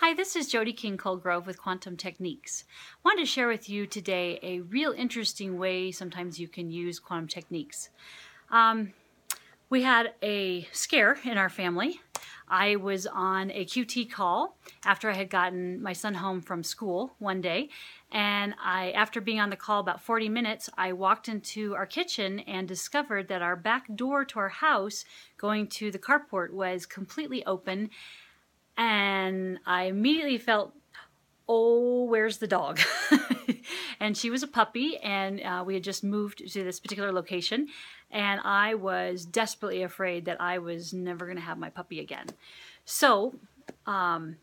Hi, this is Jody King Colegrove with Quantum Techniques. I wanted to share with you today a real interesting way sometimes you can use quantum techniques. Um, we had a scare in our family. I was on a QT call after I had gotten my son home from school one day. And I, after being on the call about 40 minutes, I walked into our kitchen and discovered that our back door to our house going to the carport was completely open and I immediately felt, oh, where's the dog? and she was a puppy, and uh, we had just moved to this particular location, and I was desperately afraid that I was never going to have my puppy again. So, um,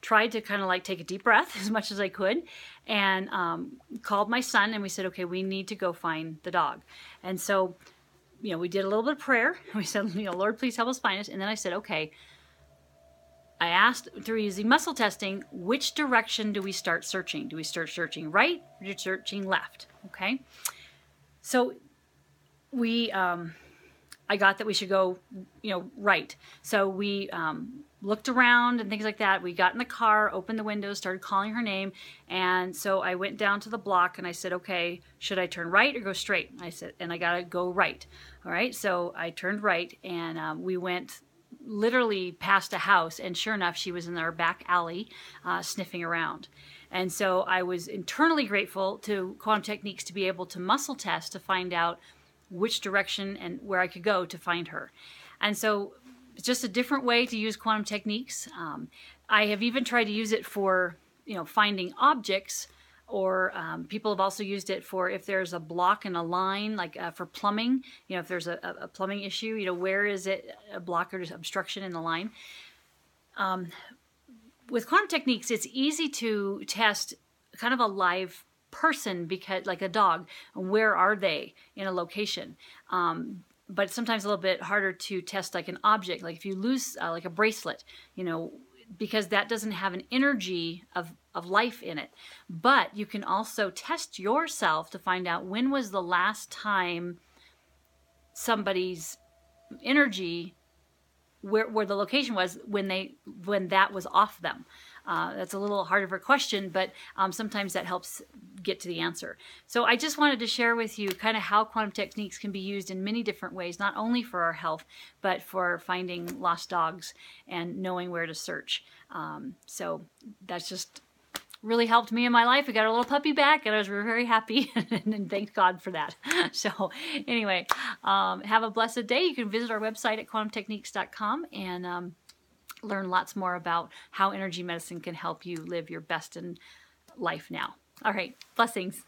tried to kind of like take a deep breath as much as I could and um, called my son and we said, okay, we need to go find the dog. And so, you know, we did a little bit of prayer. We said, you know, Lord, please help us find it. And then I said, okay, I asked through using muscle testing, which direction do we start searching? Do we start searching right or do searching left? Okay. So we, um, I got that we should go, you know, right. So we um, looked around and things like that. We got in the car, opened the windows, started calling her name. And so I went down to the block and I said, okay, should I turn right or go straight? I said, and I got to go right. All right. So I turned right and um, we went literally passed a house, and sure enough, she was in our back alley uh, sniffing around. And so I was internally grateful to Quantum Techniques to be able to muscle test to find out which direction and where I could go to find her. And so it's just a different way to use quantum techniques. Um, I have even tried to use it for, you know, finding objects or um, people have also used it for if there's a block in a line, like uh, for plumbing, you know, if there's a, a, plumbing issue, you know, where is it a block or obstruction in the line? Um, with quantum techniques, it's easy to test kind of a live person because like a dog where are they in a location um, but sometimes a little bit harder to test like an object like if you lose uh, like a bracelet you know because that doesn't have an energy of, of life in it. But you can also test yourself to find out when was the last time somebody's energy where, where the location was when they when that was off them. Uh, that's a little harder of a question, but um, sometimes that helps get to the answer. So I just wanted to share with you kind of how quantum techniques can be used in many different ways, not only for our health, but for finding lost dogs and knowing where to search. Um, so that's just really helped me in my life. I got a little puppy back and I was very happy and thank God for that. So anyway, um, have a blessed day. You can visit our website at quantumtechniques.com and um, learn lots more about how energy medicine can help you live your best in life now. All right, blessings.